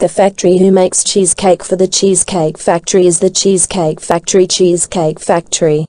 The factory who makes cheesecake for the Cheesecake Factory is the Cheesecake Factory Cheesecake Factory.